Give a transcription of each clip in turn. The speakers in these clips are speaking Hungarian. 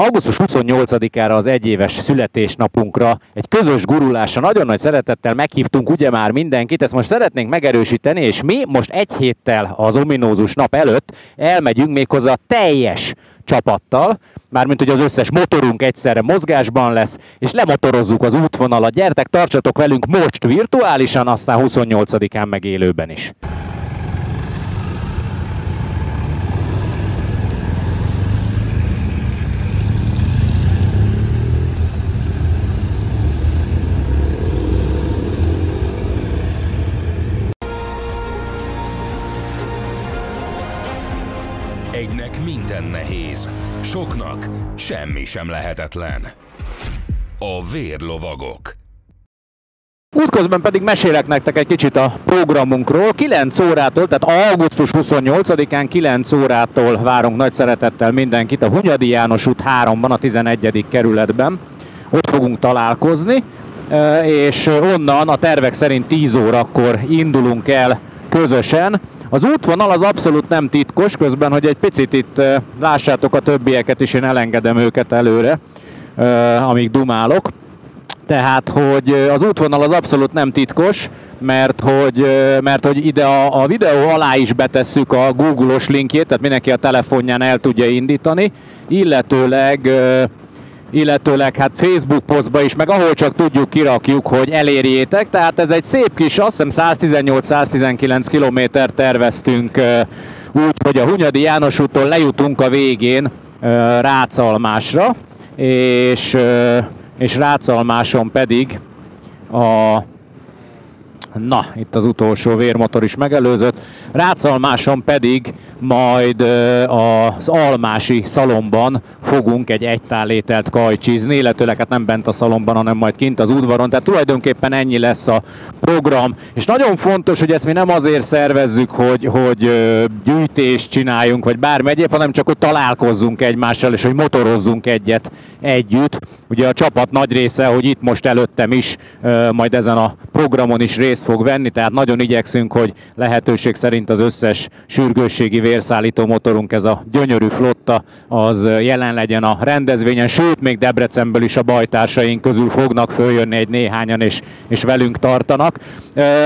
augusztus 28-ára az egyéves születésnapunkra egy közös gurulásra nagyon nagy szeretettel meghívtunk ugye már mindenkit, ezt most szeretnénk megerősíteni, és mi most egy héttel az ominózus nap előtt elmegyünk méghozzá teljes csapattal, mármint hogy az összes motorunk egyszerre mozgásban lesz, és lemotorozzuk az útvonalat. Gyertek, tartsatok velünk most virtuálisan, aztán 28-án meg élőben is. Egynek minden nehéz, soknak semmi sem lehetetlen. A vérlovagok. Útközben pedig mesélek nektek egy kicsit a programunkról. 9 órától, tehát augusztus 28-án 9 órától várunk nagy szeretettel mindenkit a Hunyadi János út 3-ban, a 11. kerületben. Ott fogunk találkozni, e, és onnan a tervek szerint 10 órakor indulunk el közösen. Az útvonal az abszolút nem titkos, közben, hogy egy picit itt lássátok a többieket is, én elengedem őket előre, amíg dumálok. Tehát, hogy az útvonal az abszolút nem titkos, mert hogy, mert hogy ide a, a videó alá is betesszük a Google-os linkjét, tehát mindenki a telefonján el tudja indítani, illetőleg illetőleg hát Facebook posztba is, meg ahol csak tudjuk kirakjuk, hogy elérjétek. Tehát ez egy szép kis, azt hiszem 118-119 kilométer terveztünk úgy, hogy a Hunyadi János úttól lejutunk a végén Rácalmásra, és és Rácalmáson pedig a Na, itt az utolsó vérmotor is megelőzött. Rácalmáson pedig majd az Almási szalomban fogunk egy egytálételt kajcsizni, illetőleg hát nem bent a szalomban, hanem majd kint az udvaron. Tehát tulajdonképpen ennyi lesz a program. És nagyon fontos, hogy ezt mi nem azért szervezzük, hogy, hogy gyűjtést csináljunk, vagy bármi egyéb, hanem csak, hogy találkozzunk egymással, és hogy motorozzunk egyet együtt. Ugye a csapat nagy része, hogy itt most előttem is, majd ezen a programon is részt fog venni, tehát nagyon igyekszünk, hogy lehetőség szerint az összes sürgősségi vérszállító motorunk, ez a gyönyörű flotta, az jelen legyen a rendezvényen, sőt, még Debrecenből is a bajtársaink közül fognak följönni egy néhányan, és, és velünk tartanak.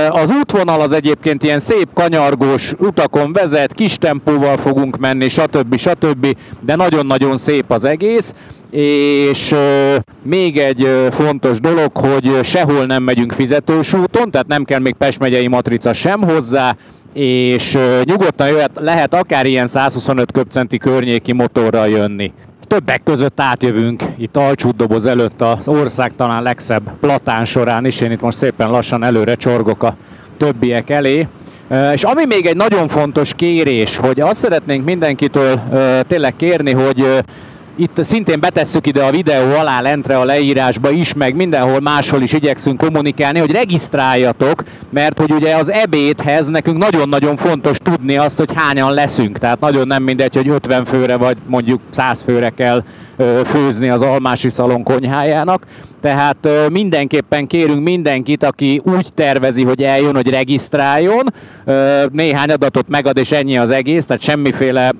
Az útvonal az egyébként ilyen szép kanyargós utakon vezet, kis tempóval fogunk menni, stb. stb. De nagyon-nagyon szép az egész és még egy fontos dolog, hogy sehol nem megyünk fizetős úton, tehát nem kell még Pest megyei matrica sem hozzá, és nyugodtan jöhet, lehet akár ilyen 125 köbcenti környéki motorral jönni. Többek között átjövünk itt alcsúdoboz előtt az ország talán legszebb platán során is, én itt most szépen lassan előre csorgok a többiek elé. És ami még egy nagyon fontos kérés, hogy azt szeretnénk mindenkitől tényleg kérni, hogy itt szintén betesszük ide a videó alá lentre a leírásba is, meg mindenhol máshol is igyekszünk kommunikálni, hogy regisztráljatok, mert hogy ugye az ebédhez nekünk nagyon-nagyon fontos tudni azt, hogy hányan leszünk. Tehát nagyon nem mindegy, hogy 50 főre vagy mondjuk 100 főre kell főzni az Almási Szalon konyhájának. Tehát mindenképpen kérünk mindenkit, aki úgy tervezi, hogy eljön, hogy regisztráljon. Néhány adatot megad, és ennyi az egész, tehát semmiféle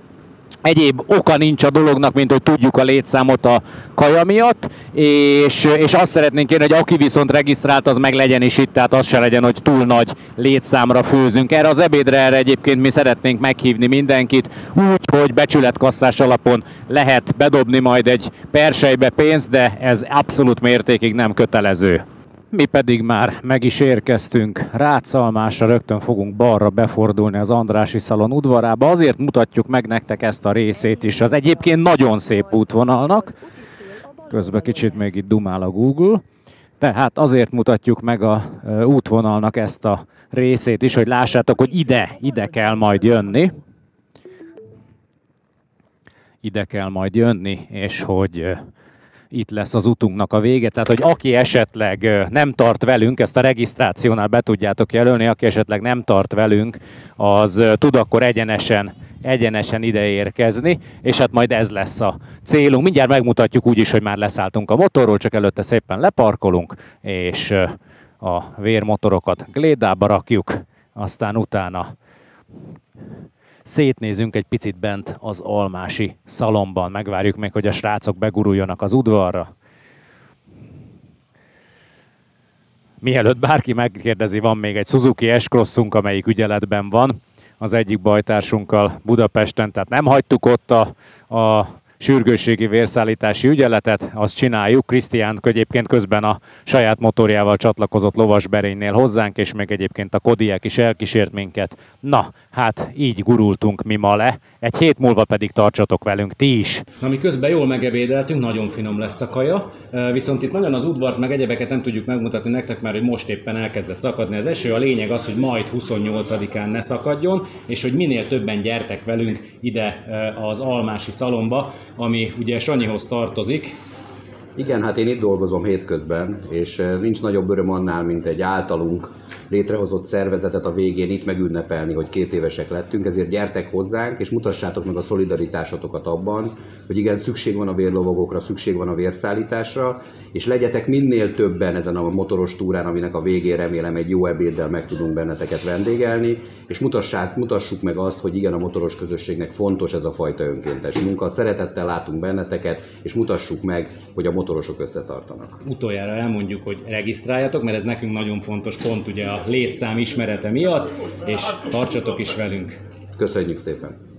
egyéb oka nincs a dolognak, mint hogy tudjuk a létszámot a kaja miatt, és, és azt szeretnénk kérni, hogy aki viszont regisztrált, az meg legyen is itt, tehát az se legyen, hogy túl nagy létszámra főzünk. Erre az ebédre erre egyébként mi szeretnénk meghívni mindenkit, úgy, hogy becsületkasszás alapon lehet bedobni majd egy persejbe pénzt, de ez abszolút mértékig nem kötelező. Mi pedig már meg is érkeztünk Rácalmásra, rögtön fogunk balra befordulni az Andrási Szalon udvarába. Azért mutatjuk meg nektek ezt a részét is. Az egyébként nagyon szép útvonalnak. Közben kicsit még itt dumál a Google. Tehát azért mutatjuk meg a útvonalnak ezt a részét is, hogy lássátok, hogy ide, ide kell majd jönni. Ide kell majd jönni, és hogy itt lesz az utunknak a vége. Tehát, hogy aki esetleg nem tart velünk, ezt a regisztrációnál be tudjátok jelölni, aki esetleg nem tart velünk, az tud akkor egyenesen egyenesen ide érkezni, és hát majd ez lesz a célunk. Mindjárt megmutatjuk úgy is, hogy már leszálltunk a motorról, csak előtte szépen leparkolunk, és a vérmotorokat glédába rakjuk, aztán utána szétnézünk egy picit bent az almási szalomban. Megvárjuk meg, hogy a srácok beguruljanak az udvarra. Mielőtt bárki megkérdezi, van még egy Suzuki S-Crossunk, amelyik ügyeletben van az egyik bajtársunkkal Budapesten, tehát nem hagytuk ott a, a sürgősségi vérszállítási ügyeletet, azt csináljuk. Krisztián egyébként közben a saját motorjával csatlakozott lovasberénynél hozzánk, és meg egyébként a Kodiák is elkísért minket. Na, hát így gurultunk mi ma le, egy hét múlva pedig tartsatok velünk ti is. Na, mi közben jól megebédeltünk, nagyon finom lesz a kaja, viszont itt nagyon az udvart meg egyebeket nem tudjuk megmutatni nektek, mert hogy most éppen elkezdett szakadni az eső. A lényeg az, hogy majd 28-án ne szakadjon, és hogy minél többen gyertek velünk ide az Almási szalomba, ami ugye Sanyihoz tartozik. Igen, hát én itt dolgozom hétközben, és nincs nagyobb öröm annál, mint egy általunk létrehozott szervezetet a végén itt megünnepelni, hogy két évesek lettünk, ezért gyertek hozzánk, és mutassátok meg a szolidaritásotokat abban, hogy igen, szükség van a vérlovagokra, szükség van a vérszállításra, és legyetek minél többen ezen a motoros túrán, aminek a végén remélem egy jó ebéddel meg tudunk benneteket vendégelni, és mutassák, mutassuk meg azt, hogy igen, a motoros közösségnek fontos ez a fajta önkéntes munka. Szeretettel látunk benneteket, és mutassuk meg, hogy a motorosok összetartanak. Utoljára elmondjuk, hogy regisztráljatok, mert ez nekünk nagyon fontos pont ugye a létszám ismerete miatt, és tartsatok is velünk. Köszönjük szépen!